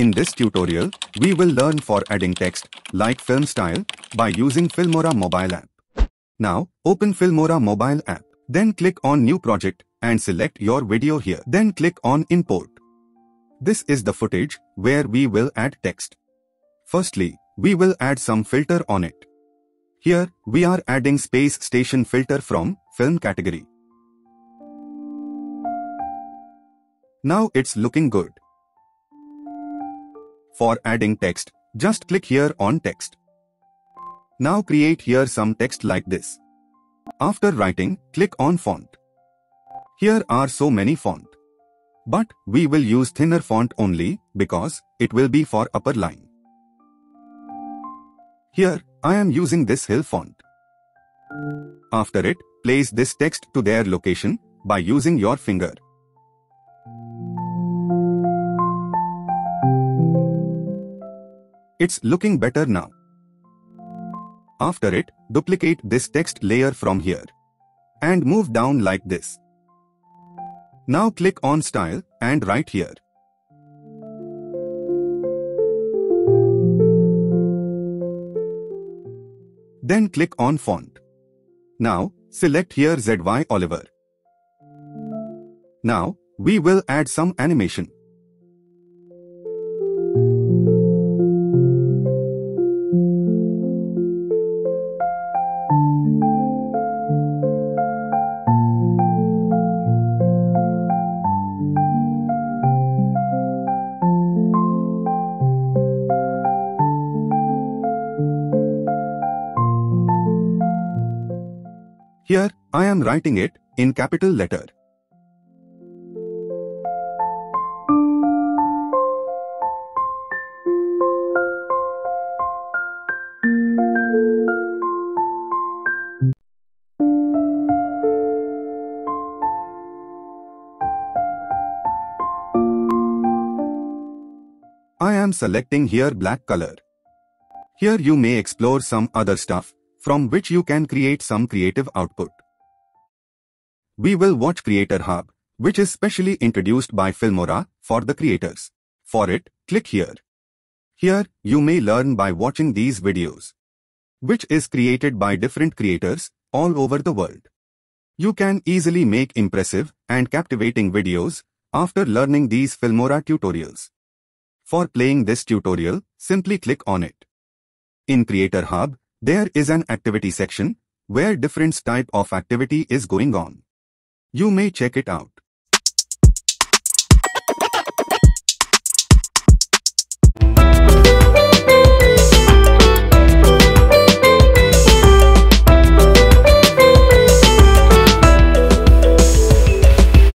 In this tutorial, we will learn for adding text, like film style, by using Filmora mobile app. Now, open Filmora mobile app. Then click on New Project and select your video here. Then click on Import. This is the footage where we will add text. Firstly, we will add some filter on it. Here, we are adding space station filter from film category. Now it's looking good. For adding text, just click here on text. Now create here some text like this. After writing, click on font. Here are so many font. But we will use thinner font only because it will be for upper line. Here, I am using this hill font. After it, place this text to their location by using your finger. It's looking better now. After it, duplicate this text layer from here. And move down like this. Now click on Style and write here. Then click on Font. Now, select here ZY Oliver. Now, we will add some animation. Here, I am writing it in capital letter. I am selecting here black color. Here you may explore some other stuff, from which you can create some creative output. We will watch Creator Hub, which is specially introduced by Filmora for the creators. For it, click here. Here, you may learn by watching these videos, which is created by different creators all over the world. You can easily make impressive and captivating videos after learning these Filmora tutorials. For playing this tutorial, simply click on it. In Creator Hub, there is an activity section where different type of activity is going on. You may check it out.